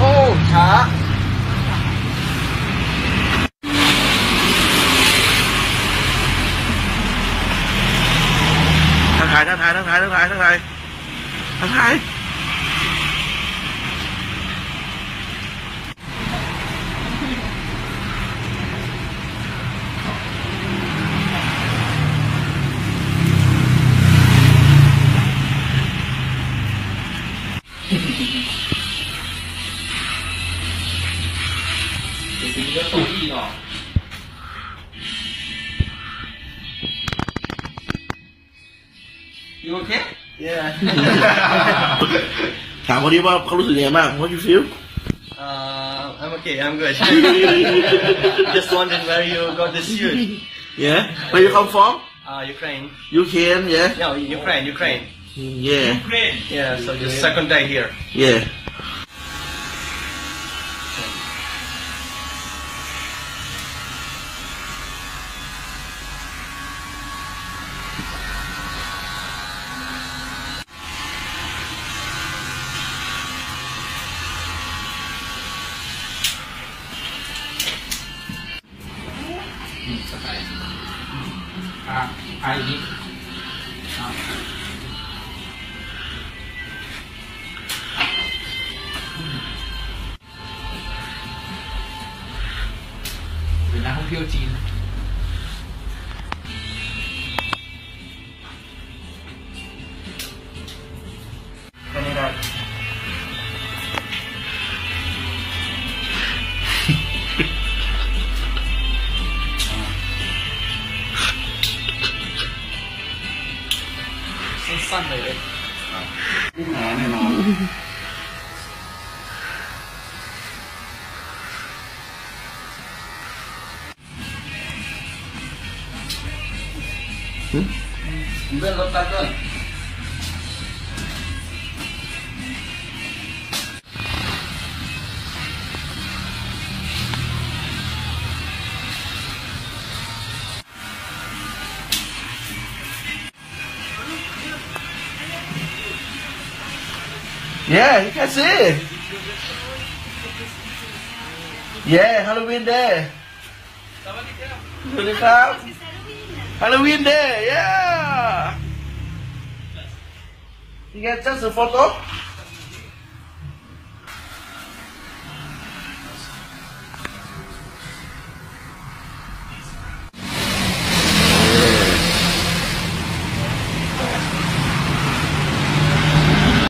ô sợ thằng hai thằng hai thằng hai thằng hai thằng hai thằng hai ทายทักทายทักทาย You okay? Yeah. ถามคนนี้ว่าเขารู้สึกยังไงบ้าง What you feel uh, I'm okay. I'm good. Just wondering where you got this suit. Yeah Where you come from Uh, Ukraine. Ukraine Yeah No, Ukraine. Ukraine. Yeah. Ukraine. Yeah, so the second day here. Yeah. I, I, I, 票战。散了嘞。啊，你哪里哪？อน Yeah you can see Yeah Halloween day สวัสดีครับ Halloween day yeah. You get just a photo